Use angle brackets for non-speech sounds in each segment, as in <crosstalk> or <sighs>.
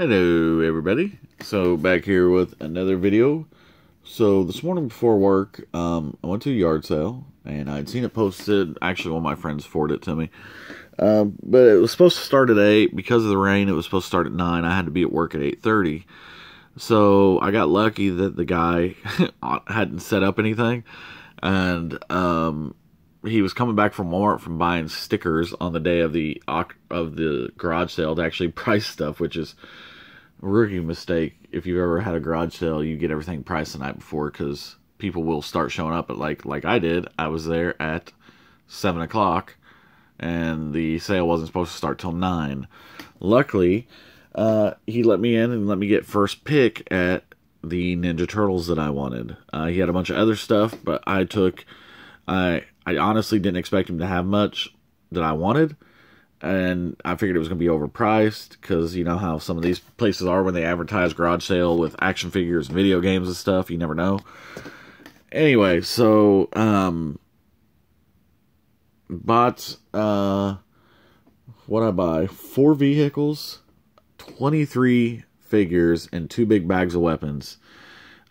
Hello everybody. So back here with another video. So this morning before work, um, I went to a yard sale and I'd seen it posted. Actually, one of my friends forwarded it to me. Um, but it was supposed to start at 8. Because of the rain, it was supposed to start at 9. I had to be at work at 8.30. So I got lucky that the guy <laughs> hadn't set up anything. And um, he was coming back from Walmart from buying stickers on the day of the of the garage sale to actually <laughs> price stuff, which is rookie mistake. If you've ever had a garage sale, you get everything priced the night before because people will start showing up at like like I did. I was there at seven o'clock, and the sale wasn't supposed to start till nine. Luckily, uh, he let me in and let me get first pick at the Ninja Turtles that I wanted. Uh, he had a bunch of other stuff, but I took I I honestly didn't expect him to have much that I wanted, and I figured it was going to be overpriced because you know how some of these places are when they advertise garage sale with action figures, and video games, and stuff. You never know. Anyway, so um, bought uh, what I buy four vehicles, twenty three figures, and two big bags of weapons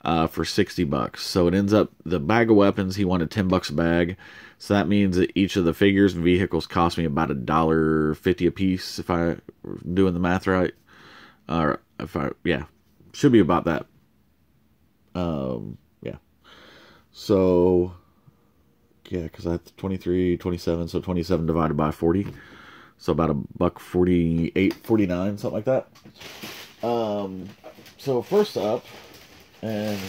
uh, for 60 bucks. So it ends up the bag of weapons he wanted 10 bucks a bag. So that means that each of the figures and vehicles cost me about a dollar fifty a piece if I doing the math right. Or if I yeah, should be about that. Um yeah. So yeah, because have 23, 27, so 27 divided by 40. So about a buck 48, 49, something like that. Um, so first up, and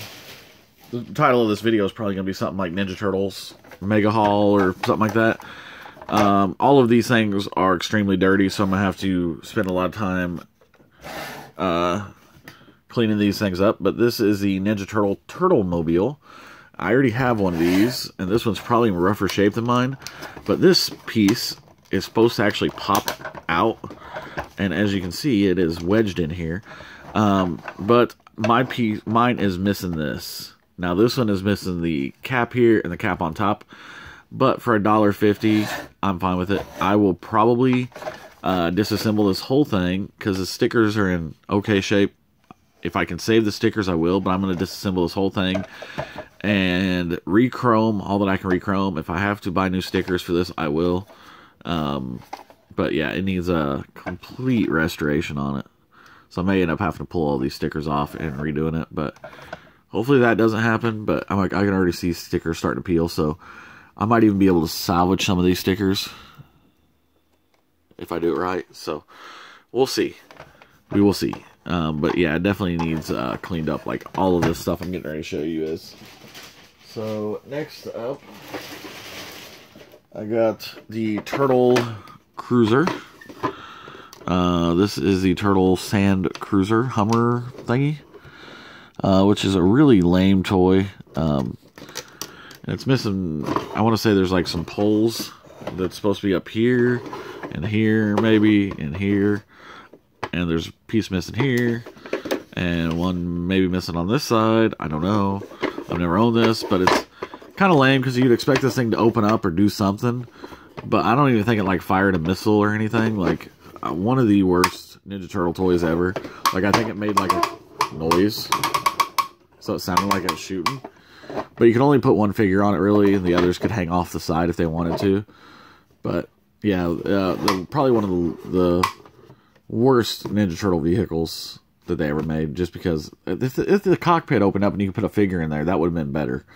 the title of this video is probably going to be something like Ninja Turtles Mega Haul or something like that. Um, all of these things are extremely dirty, so I'm going to have to spend a lot of time uh, cleaning these things up. But this is the Ninja Turtle Turtle Mobile. I already have one of these, and this one's probably in rougher shape than mine. But this piece is supposed to actually pop out, and as you can see, it is wedged in here. Um, but my piece, mine is missing this. Now this one is missing the cap here and the cap on top. But for a dollar fifty, I'm fine with it. I will probably uh, disassemble this whole thing because the stickers are in okay shape. If I can save the stickers, I will. But I'm going to disassemble this whole thing and re-chrome all that I can re-chrome. If I have to buy new stickers for this, I will. Um, but yeah, it needs a complete restoration on it. So I may end up having to pull all these stickers off and redoing it, but hopefully that doesn't happen. But I'm like, I can already see stickers starting to peel, so I might even be able to salvage some of these stickers if I do it right. So we'll see. We will see. Um, but yeah, it definitely needs uh, cleaned up. Like all of this stuff I'm getting ready to show you is. So next up, I got the Turtle Cruiser. Uh, this is the Turtle Sand Cruiser Hummer thingy, uh, which is a really lame toy. Um, and it's missing, I want to say there's like some poles that's supposed to be up here, and here maybe, and here. And there's a piece missing here, and one maybe missing on this side. I don't know. I've never owned this, but it's kind of lame because you'd expect this thing to open up or do something. But I don't even think it like fired a missile or anything. Like uh, one of the worst Ninja Turtle toys ever. Like, I think it made, like, a noise. So it sounded like it was shooting. But you can only put one figure on it, really, and the others could hang off the side if they wanted to. But, yeah, uh, the, probably one of the, the worst Ninja Turtle vehicles that they ever made. Just because if the, if the cockpit opened up and you could put a figure in there, that would have been better.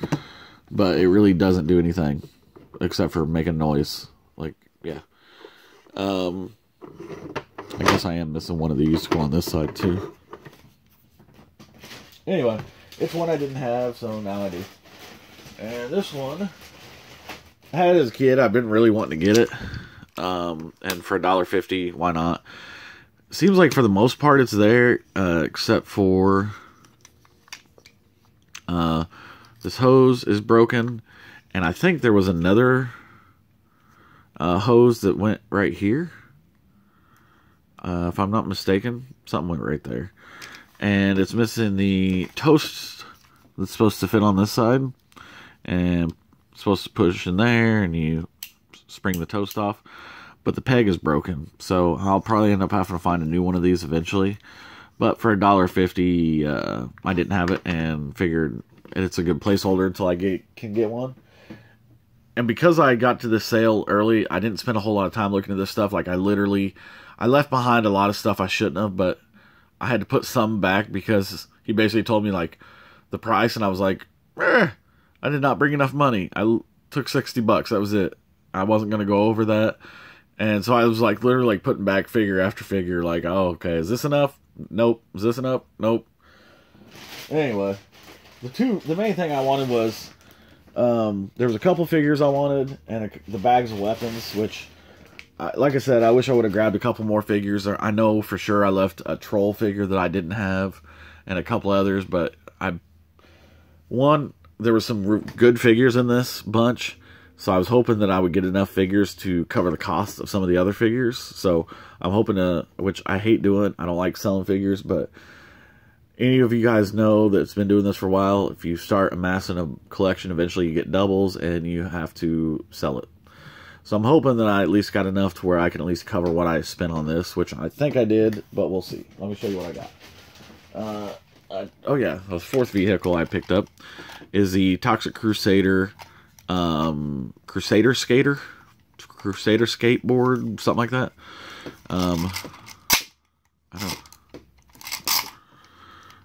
But it really doesn't do anything except for making noise. Like, yeah. Um, I guess I am missing one of these to go on this side too. Anyway, it's one I didn't have, so now I do. And this one, I had as a kid. I've been really wanting to get it. Um, and for a dollar fifty, why not? Seems like for the most part it's there, uh, except for uh, this hose is broken, and I think there was another uh, hose that went right here. Uh, if I'm not mistaken, something went right there. And it's missing the toast that's supposed to fit on this side. And supposed to push in there and you spring the toast off. But the peg is broken. So I'll probably end up having to find a new one of these eventually. But for a dollar fifty, uh, I didn't have it and figured it's a good placeholder until I get can get one. And because I got to this sale early, I didn't spend a whole lot of time looking at this stuff. Like I literally, I left behind a lot of stuff I shouldn't have, but I had to put some back because he basically told me like the price, and I was like, eh, I did not bring enough money. I took sixty bucks. That was it. I wasn't gonna go over that. And so I was like literally like putting back figure after figure, like, oh, okay, is this enough? Nope. Is this enough? Nope. Anyway, the two, the main thing I wanted was, um, there was a couple figures I wanted, and a, the bags of weapons, which, like I said, I wish I would have grabbed a couple more figures. I know for sure I left a troll figure that I didn't have, and a couple others, but I, one, there was some good figures in this bunch so I was hoping that I would get enough figures to cover the cost of some of the other figures. So I'm hoping to, which I hate doing. I don't like selling figures, but any of you guys know that's been doing this for a while, if you start amassing a collection, eventually you get doubles and you have to sell it. So I'm hoping that I at least got enough to where I can at least cover what I spent on this, which I think I did, but we'll see. Let me show you what I got. Uh, I, oh yeah, the fourth vehicle I picked up is the Toxic Crusader um, Crusader Skater, Crusader Skateboard, something like that. Um, I don't,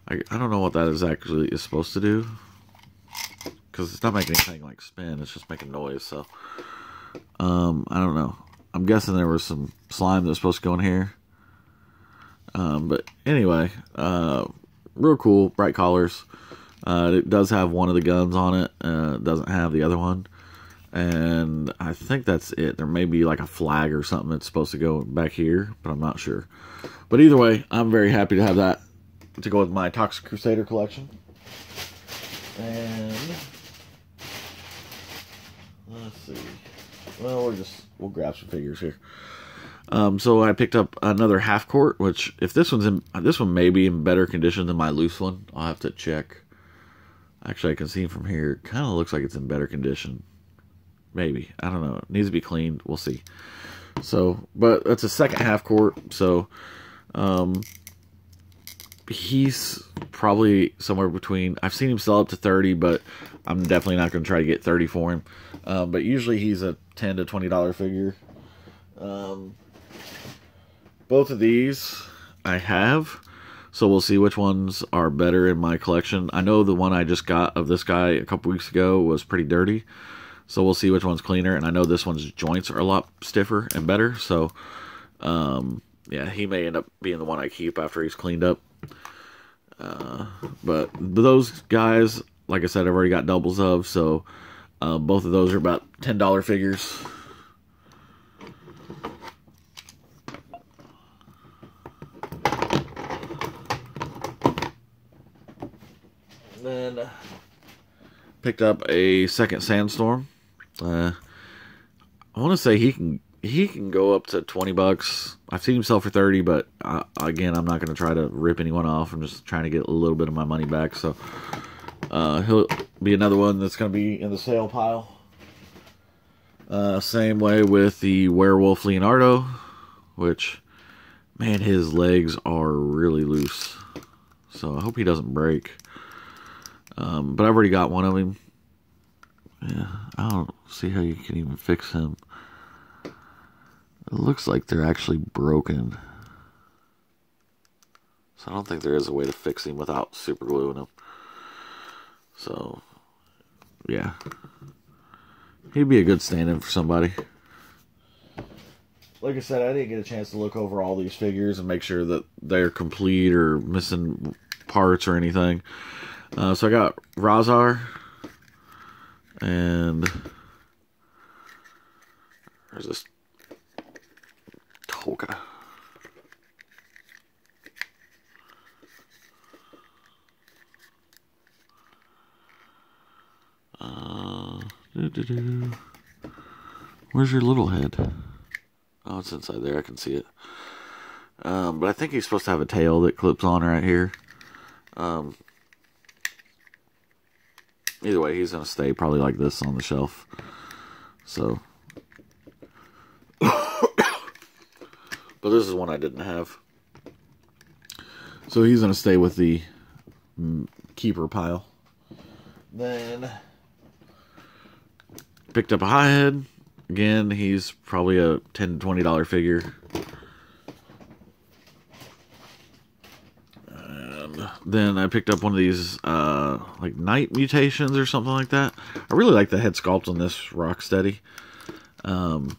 I, I don't know what that is actually is supposed to do. Because it's not making anything like spin, it's just making noise, so. Um, I don't know. I'm guessing there was some slime that was supposed to go in here. Um, but anyway, uh, real cool, bright colors. Uh, it does have one of the guns on it. Uh, doesn't have the other one. And I think that's it. There may be like a flag or something that's supposed to go back here, but I'm not sure. But either way, I'm very happy to have that to go with my Toxic Crusader collection. And let's see. Well, we're just we'll grab some figures here. Um, so I picked up another half court, which if this one's in this one may be in better condition than my loose one. I'll have to check. Actually, I can see from here. Kind of looks like it's in better condition. Maybe. I don't know. It needs to be cleaned. We'll see. So, but that's a second half court. So, um, he's probably somewhere between. I've seen him sell up to 30, but I'm definitely not going to try to get 30 for him. Um, but usually he's a 10 to $20 figure. Um, both of these I have. So we'll see which ones are better in my collection. I know the one I just got of this guy a couple weeks ago was pretty dirty. So we'll see which one's cleaner. And I know this one's joints are a lot stiffer and better. So, um, yeah, he may end up being the one I keep after he's cleaned up. Uh, but those guys, like I said, I've already got doubles of. So uh, both of those are about $10 figures. And then picked up a second sandstorm. Uh, I want to say he can he can go up to 20 bucks. I've seen him sell for 30, but uh, again, I'm not going to try to rip anyone off. I'm just trying to get a little bit of my money back. So uh, he'll be another one that's going to be in the sale pile. Uh, same way with the Werewolf Leonardo, which, man, his legs are really loose. So I hope he doesn't break. Um, but I've already got one of him. Yeah, I don't see how you can even fix him. It looks like they're actually broken. So I don't think there is a way to fix him without super gluing him. So, yeah. He'd be a good stand-in for somebody. Like I said, I didn't get a chance to look over all these figures and make sure that they're complete or missing parts or anything. Uh, so I got Razar and there's this Tokka. Uh, doo -doo -doo. Where's your little head? Oh, it's inside there. I can see it. Um, but I think he's supposed to have a tail that clips on right here. Um, Either way, he's going to stay probably like this on the shelf. So. But this is one I didn't have. So he's going to stay with the keeper pile. Then picked up a high head. Again, he's probably a $10 $20 figure. And then I picked up one of these uh, like night mutations or something like that. I really like the head sculpt on this Rocksteady. Um,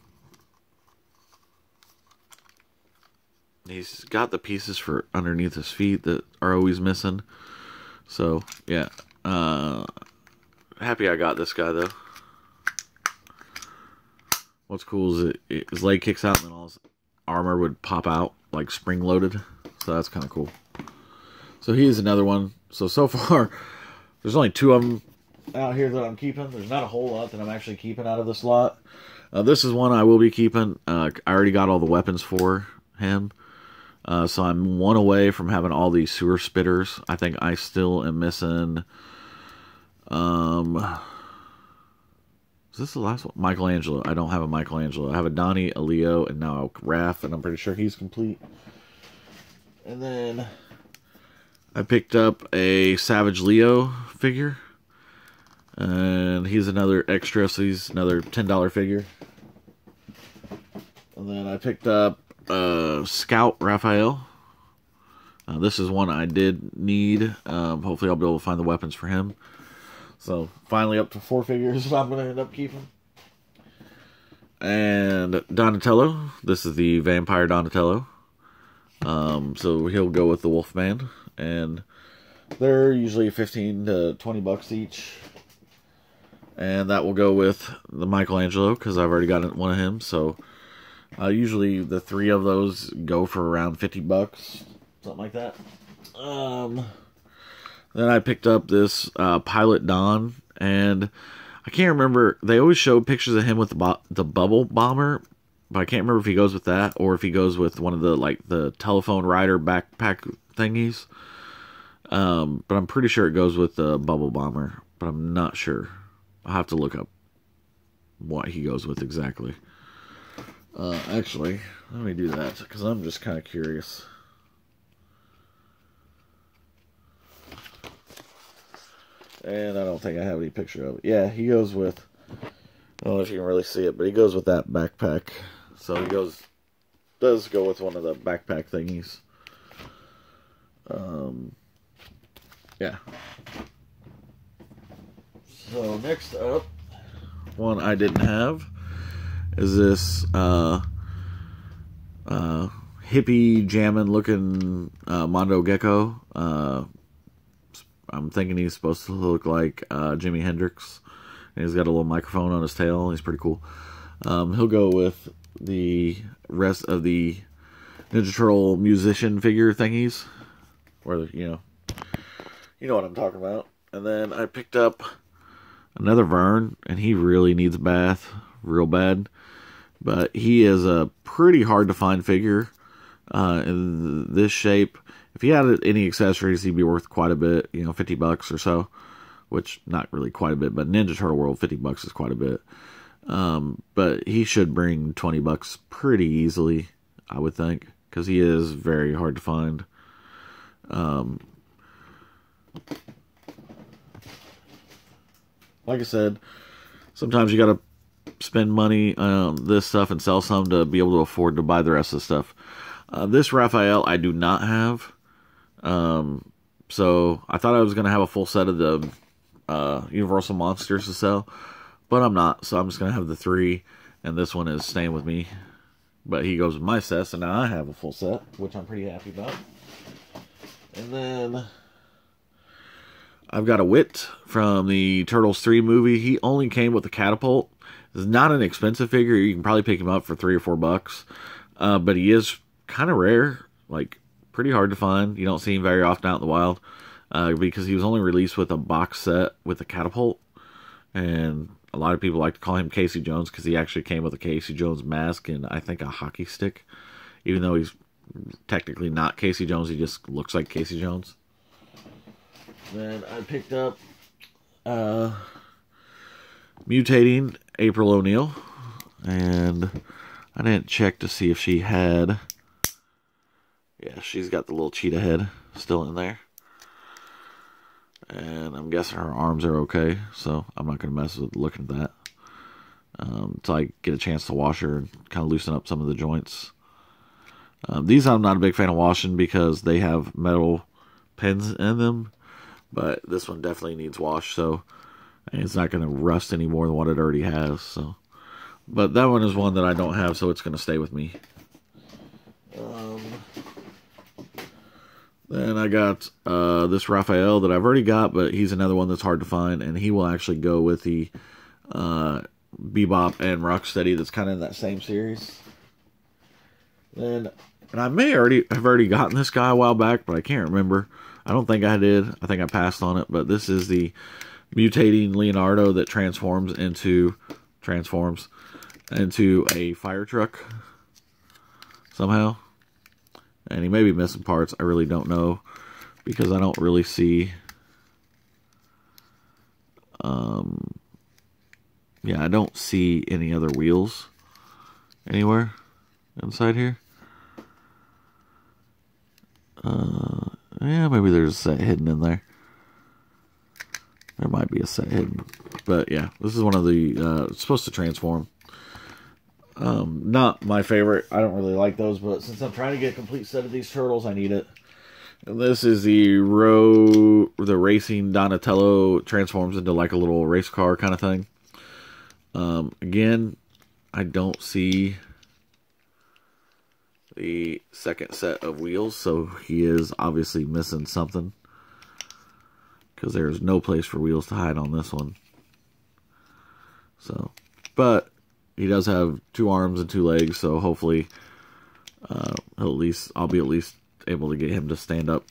he's got the pieces for underneath his feet that are always missing. So yeah, uh, happy I got this guy though. What's cool is it, his leg kicks out and then all his armor would pop out like spring loaded. So that's kind of cool. So he is another one. So so <laughs> far, there's only two of them out here that I'm keeping. There's not a whole lot that I'm actually keeping out of this lot. Uh, this is one I will be keeping. Uh, I already got all the weapons for him. Uh, so I'm one away from having all these sewer spitters. I think I still am missing. Um, is this the last one? Michelangelo. I don't have a Michelangelo. I have a Donnie, a Leo, and now a Raph, and I'm pretty sure he's complete. And then I picked up a Savage Leo figure. And he's another extra, so he's another $10 figure. And then I picked up uh, Scout Raphael. Uh, this is one I did need. Um, hopefully I'll be able to find the weapons for him. So finally up to four figures <laughs> I'm going to end up keeping. And Donatello. This is the Vampire Donatello. Um, so he'll go with the Wolfman. And they're usually 15 to 20 bucks each. And that will go with the Michelangelo because I've already got one of him. So uh, usually the three of those go for around 50 bucks. Something like that. Um, then I picked up this uh, Pilot Don. And I can't remember. They always show pictures of him with the, the bubble bomber. But I can't remember if he goes with that or if he goes with one of the like the telephone rider backpack thingies. Um, but I'm pretty sure it goes with the bubble bomber. But I'm not sure. I'll have to look up what he goes with exactly. Uh, actually, let me do that because I'm just kind of curious. And I don't think I have any picture of it. Yeah, he goes with, I don't know if you can really see it, but he goes with that backpack. So he goes, does go with one of the backpack thingies. Um, yeah. So next up, one I didn't have is this uh, uh, hippie jamming looking uh, Mondo Gecko. Uh, I'm thinking he's supposed to look like uh, Jimi Hendrix. And he's got a little microphone on his tail. He's pretty cool. Um, he'll go with the rest of the Ninja Turtle musician figure thingies. Where, you know, you know what I'm talking about. And then I picked up another Vern, and he really needs a bath real bad. But he is a pretty hard to find figure uh, in this shape. If he had any accessories, he'd be worth quite a bit, you know, 50 bucks or so, which not really quite a bit, but Ninja Turtle World, 50 bucks is quite a bit. Um, but he should bring 20 bucks pretty easily, I would think, because he is very hard to find. Um, like I said, sometimes you got to spend money on this stuff and sell some to be able to afford to buy the rest of the stuff. Uh, this Raphael I do not have. Um, so I thought I was going to have a full set of the uh, Universal Monsters to sell, but I'm not. So I'm just going to have the three, and this one is staying with me. But he goes with my set, so now I have a full set, which I'm pretty happy about. And then I've got a Whit from the Turtles 3 movie. He only came with a catapult. It's not an expensive figure. You can probably pick him up for three or four bucks. Uh, but he is kind of rare, like pretty hard to find. You don't see him very often out in the wild uh, because he was only released with a box set with a catapult. And a lot of people like to call him Casey Jones because he actually came with a Casey Jones mask and I think a hockey stick. Even though he's technically not Casey Jones, he just looks like Casey Jones. Then I picked up uh, mutating April O'Neil, and I didn't check to see if she had. Yeah, she's got the little cheetah head, still in there. And I'm guessing her arms are okay, so I'm not going to mess with looking at that. Um, I get a chance to wash her and kind of loosen up some of the joints. Um, these I'm not a big fan of washing because they have metal pins in them, but this one definitely needs wash, so it's not going to rust any more than what it already has. So, but that one is one that I don't have, so it's going to stay with me. Um, then I got uh, this Raphael that I've already got, but he's another one that's hard to find, and he will actually go with the uh, Bebop and Rocksteady that's kind of in that same series. Then, and I may already have already gotten this guy a while back, but I can't remember. I don't think I did. I think I passed on it, but this is the mutating Leonardo that transforms into transforms into a fire truck somehow. And he may be missing parts. I really don't know because I don't really see um yeah, I don't see any other wheels anywhere inside here. Uh yeah, maybe there's a set hidden in there. There might be a set hidden. But yeah, this is one of the, uh, supposed to transform. Um, not my favorite. I don't really like those, but since I'm trying to get a complete set of these turtles, I need it. And this is the row, the racing Donatello transforms into like a little race car kind of thing. Um, again, I don't see the second set of wheels, so he is obviously missing something because there's no place for wheels to hide on this one. So, but he does have two arms and two legs, so hopefully, uh, at least I'll be at least able to get him to stand up.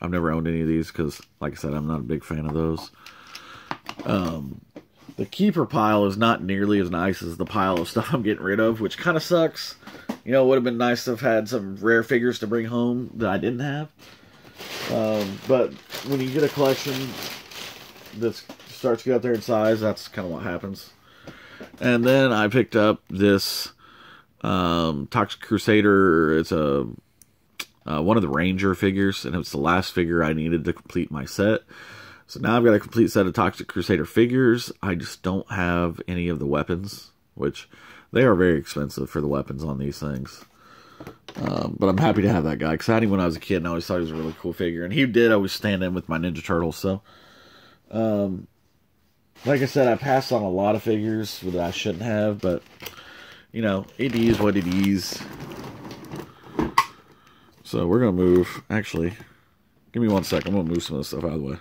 I've never owned any of these because, like I said, I'm not a big fan of those. Um, the keeper pile is not nearly as nice as the pile of <laughs> stuff I'm getting rid of, which kind of sucks. You know, it would have been nice to have had some rare figures to bring home that I didn't have. Um, but when you get a collection that starts to get up there in size, that's kind of what happens. And then I picked up this um, Toxic Crusader. It's a uh, one of the Ranger figures, and it was the last figure I needed to complete my set. So now I've got a complete set of Toxic Crusader figures. I just don't have any of the weapons, which they are very expensive for the weapons on these things. Um, but I'm happy to have that guy because I had him when I was a kid and I always thought he was a really cool figure. And he did always stand in with my Ninja Turtles. So, um, like I said, I passed on a lot of figures that I shouldn't have, but you know, it is what it is. So we're gonna move. Actually, give me one second. I'm gonna move some of this stuff out of the way.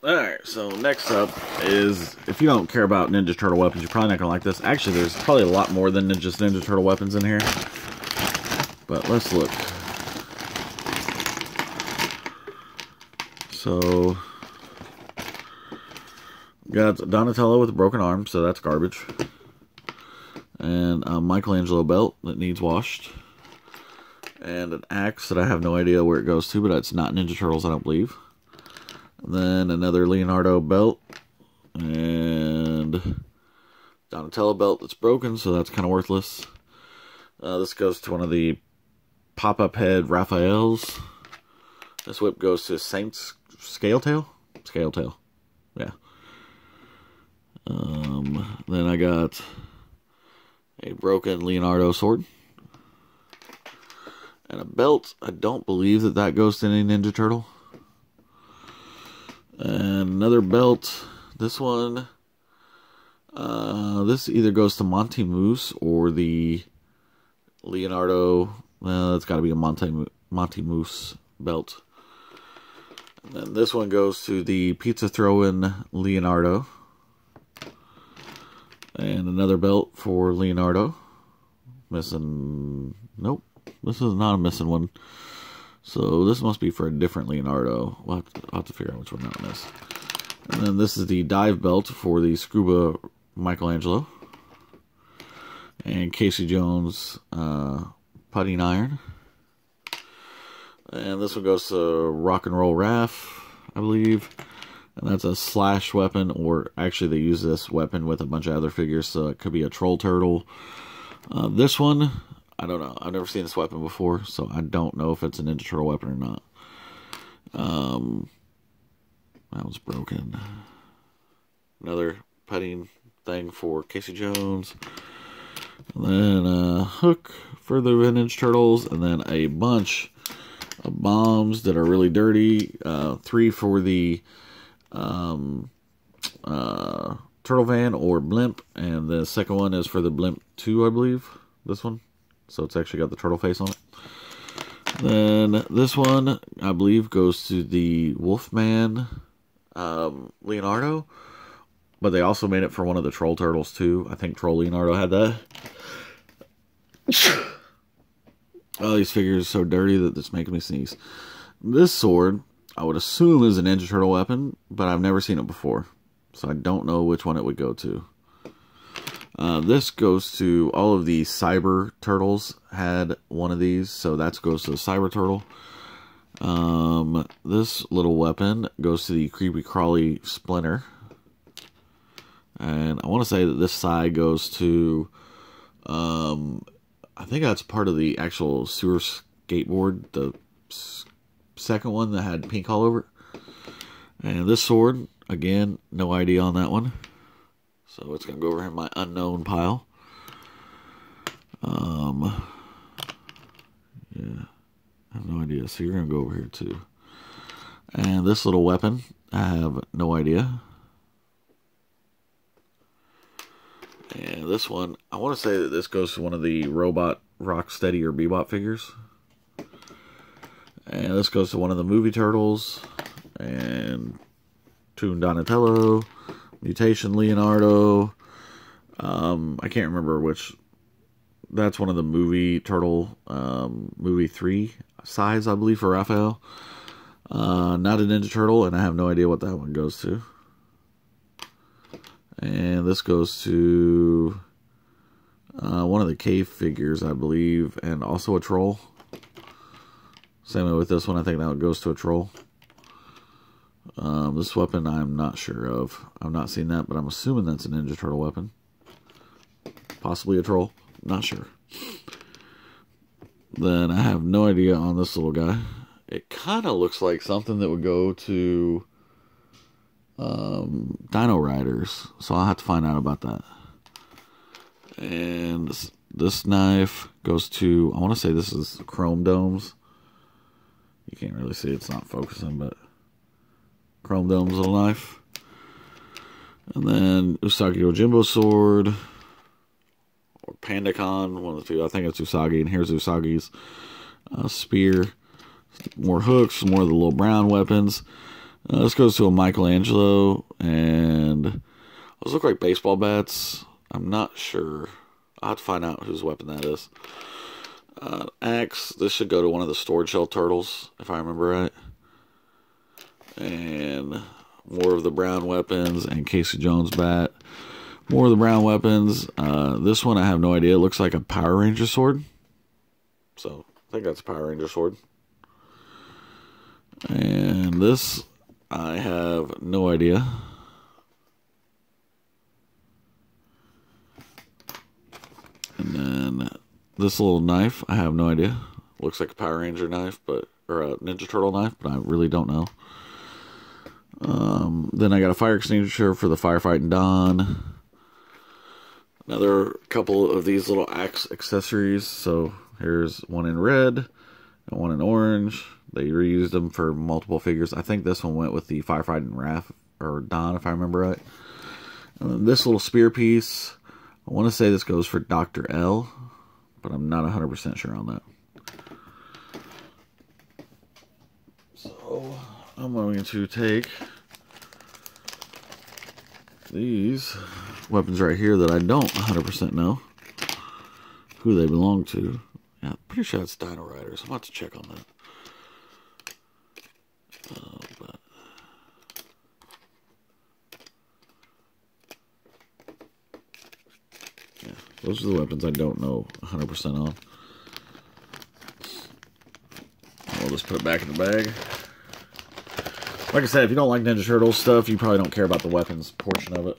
Alright, so next up is, if you don't care about Ninja Turtle weapons, you're probably not going to like this. Actually, there's probably a lot more than just Ninja Turtle weapons in here. But let's look. So, got Donatello with a broken arm, so that's garbage. And a Michelangelo belt that needs washed. And an axe that I have no idea where it goes to, but it's not Ninja Turtles, I don't believe. And then another Leonardo belt. And Donatello belt that's broken, so that's kind of worthless. Uh, this goes to one of the pop-up head Raphaels. This whip goes to Saint's Scale Tail? Scale Tail. Yeah. Um, then I got a broken Leonardo sword. And a belt. I don't believe that that goes to any Ninja Turtle. And another belt. This one, uh, this either goes to Monty Moose or the Leonardo. Well, it's got to be a Monty, Monty Moose belt. And then this one goes to the Pizza Throwing Leonardo. And another belt for Leonardo. Missing. Nope. This is not a missing one. So this must be for a different Leonardo. We'll have to, I'll have to figure out which one that one is. And then this is the dive belt for the Scuba Michelangelo. And Casey Jones uh, putting iron. And this one goes to Rock and Roll Raph, I believe. And that's a slash weapon, or actually they use this weapon with a bunch of other figures, so it could be a Troll Turtle. Uh, this one, I don't know. I've never seen this weapon before, so I don't know if it's a Ninja Turtle weapon or not. Um, that was broken. Another petting thing for Casey Jones. And then a hook for the Vintage Turtles, and then a bunch of bombs that are really dirty. Uh, three for the um, uh, Turtle Van or Blimp, and the second one is for the Blimp 2, I believe. This one. So it's actually got the turtle face on it. Then this one, I believe, goes to the Wolfman um, Leonardo. But they also made it for one of the Troll Turtles, too. I think Troll Leonardo had that. <sighs> oh, these figures are so dirty that it's making me sneeze. This sword, I would assume is a Ninja Turtle weapon, but I've never seen it before. So I don't know which one it would go to. Uh, this goes to all of the Cyber Turtles had one of these, so that goes to the Cyber Turtle. Um, this little weapon goes to the Creepy Crawly Splinter. And I want to say that this side goes to, um, I think that's part of the actual sewer skateboard, the second one that had pink all over And this sword, again, no idea on that one. So it's going to go over here in my unknown pile. Um, yeah, I have no idea. So you're going to go over here too. And this little weapon, I have no idea. And this one, I want to say that this goes to one of the Robot Rocksteady or Bebop figures. And this goes to one of the movie turtles. And Toon Donatello. Mutation Leonardo. Um, I can't remember which. That's one of the movie Turtle um, movie three size, I believe, for Raphael. Uh, not a Ninja Turtle, and I have no idea what that one goes to. And this goes to uh, one of the cave figures, I believe, and also a troll. Same way with this one, I think that goes to a troll. Um, this weapon I'm not sure of. I've not seen that, but I'm assuming that's a Ninja Turtle weapon. Possibly a troll. Not sure. Then I have no idea on this little guy. It kind of looks like something that would go to um, Dino Riders. So I'll have to find out about that. And this, this knife goes to, I want to say this is Chrome Domes. You can't really see, it's not focusing, but Chrome Dome's little knife. And then Usagi Yojimbo sword. Or Panda Khan, one of the two. I think it's Usagi. And here's Usagi's uh, spear. More hooks, more of the little brown weapons. Uh, this goes to a Michelangelo. And those look like baseball bats. I'm not sure. I'll have to find out whose weapon that is. Uh, axe. This should go to one of the storage shell turtles, if I remember right and more of the brown weapons and Casey Jones bat. More of the brown weapons. Uh, this one I have no idea. It looks like a Power Ranger sword. So I think that's a Power Ranger sword. And this I have no idea. And then this little knife, I have no idea. Looks like a Power Ranger knife, but or a Ninja Turtle knife, but I really don't know. Um, then I got a fire extinguisher for the firefighting Don. Another couple of these little axe accessories. So here's one in red and one in orange. They reused them for multiple figures. I think this one went with the firefighting Raph or Don, if I remember right. And this little spear piece, I want to say this goes for Dr. El, but I'm not 100% sure on that. So I'm going to take these weapons right here that I don't 100% know who they belong to. Yeah, pretty sure it's Dino Riders. I'm about to check on that. Oh, but yeah, those are the weapons I don't know 100% on. I'll just put it back in the bag. Like I said, if you don't like Ninja Turtles stuff, you probably don't care about the weapons portion of it.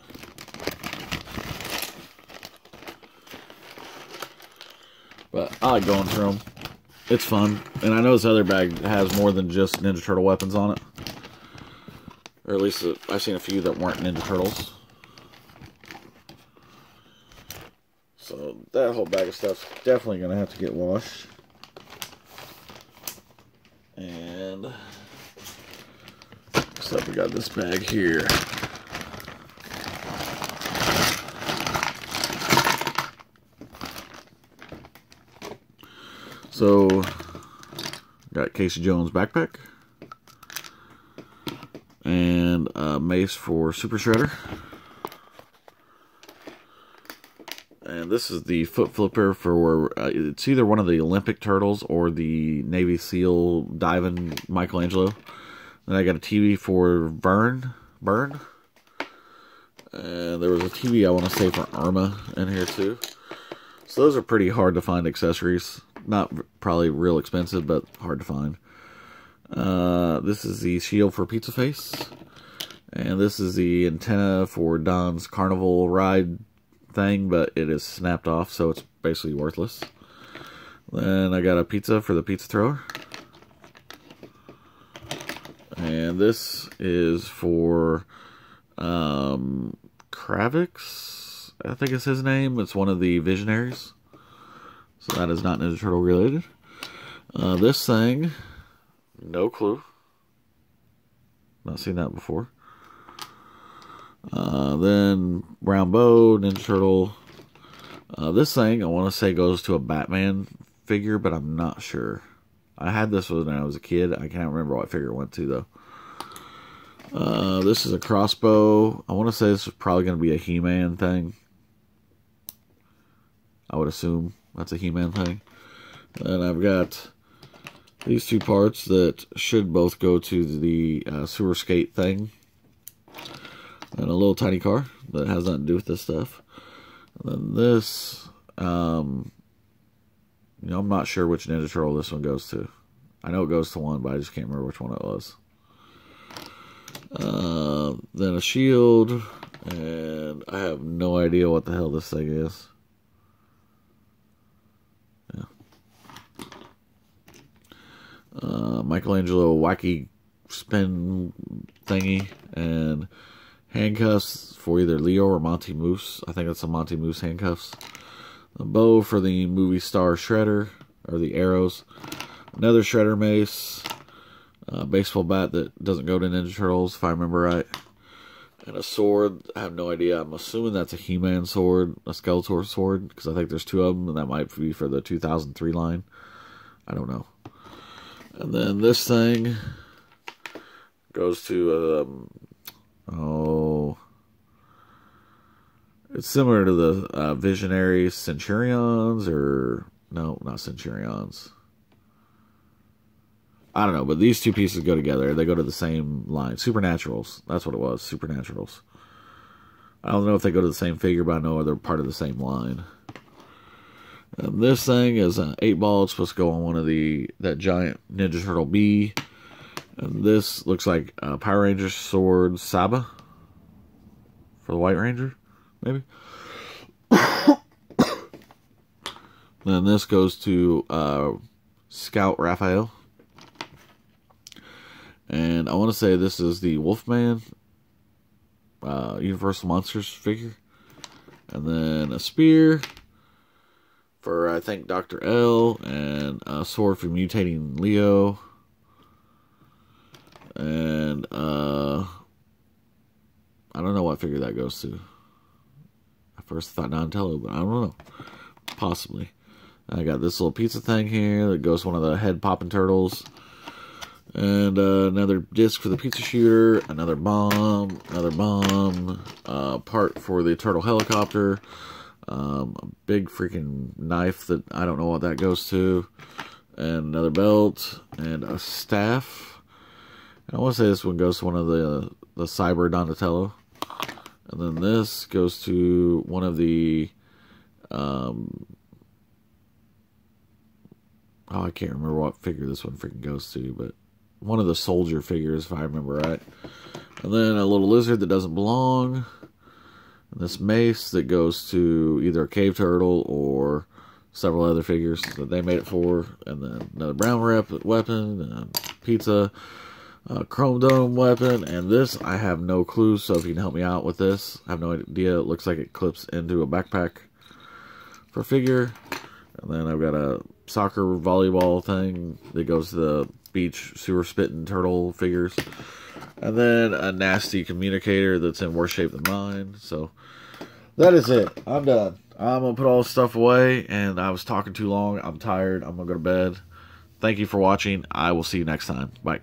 But I like going through them. It's fun. And I know this other bag has more than just Ninja Turtle weapons on it. Or at least uh, I've seen a few that weren't Ninja Turtles. So that whole bag of stuff's definitely going to have to get washed. And next up we got this bag here. So, got Casey Jones backpack. And a mace for Super Shredder. And this is the foot flipper for, uh, it's either one of the Olympic Turtles or the Navy SEAL diving Michelangelo. Then I got a TV for Vern. Burn. And there was a TV I want to say for Irma in here too. So those are pretty hard to find accessories. Not probably real expensive, but hard to find. Uh, this is the shield for Pizza Face. And this is the antenna for Don's carnival ride thing, but it is snapped off, so it's basically worthless. Then I got a pizza for the pizza thrower. And this is for um, Cravex. I think it's his name. It's one of the Visionaries. So that is not Ninja Turtle related. Uh, this thing, no clue. Not seen that before. Uh, then Brown Bow, Ninja Turtle. Uh, this thing, I want to say goes to a Batman figure, but I'm not sure. I had this when I was a kid. I can't remember what figure it went to, though. Uh, this is a crossbow. I want to say this is probably going to be a He-Man thing. I would assume that's a He-Man thing. And I've got these two parts that should both go to the uh, sewer skate thing. And a little tiny car that has nothing to do with this stuff. And then this, um, you know, I'm not sure which Ninja Turtle this one goes to. I know it goes to one, but I just can't remember which one it was. Uh, then a shield, and I have no idea what the hell this thing is. uh, Michelangelo wacky spin thingy, and handcuffs for either Leo or Monty Moose. I think it's a Monty Moose handcuffs. A bow for the movie star Shredder, or the arrows. Another Shredder mace. A baseball bat that doesn't go to Ninja Turtles, if I remember right. And a sword. I have no idea. I'm assuming that's a He-Man sword, a Skeletor sword, because I think there's two of them, and that might be for the 2003 line. I don't know. And then this thing goes to, um, oh, it's similar to the uh, Visionary Centurions, or, no, not Centurions. I don't know, but these two pieces go together. They go to the same line. Supernaturals. That's what it was. Supernaturals. I don't know if they go to the same figure, but I know they're part of the same line. And this thing is an 8 ball. It's supposed to go on one of the, that giant Ninja Turtle B. And this looks like a Power Ranger sword Saba. For the White Ranger, maybe. <coughs> then this goes to uh, Scout Raphael. And I want to say this is the Wolfman uh, Universal Monsters figure. And then a spear for I think Dr. El and a sword for mutating Leo. And uh I don't know what figure that goes to. First I thought Donatello, but I don't know. Possibly. I got this little pizza thing here that goes one of the head popping turtles. And uh, another disc for the pizza shooter, another bomb, another bomb, uh, part for the turtle helicopter, um, a big freaking knife that I don't know what that goes to, and another belt, and a staff. And I want to say this one goes to one of the the Cyber Donatello, and then this goes to one of the. Um, oh, I can't remember what figure this one freaking goes to, but one of the soldier figures, if I remember right. And then a little lizard that doesn't belong. And this mace that goes to either a cave turtle or several other figures that they made it for, and then another brown rep weapon, and pizza, uh, chrome dome weapon, and this I have no clue. So if you can help me out with this, I have no idea. It looks like it clips into a backpack for figure, and then I've got a soccer volleyball thing that goes to the beach sewer spitting turtle figures. And then a nasty communicator that's in worse shape than mine. So that is it. I'm done. I'm to put all this stuff away. And I was talking too long. I'm tired. I'm to go to bed. Thank you for watching. I will see you next time. Bye.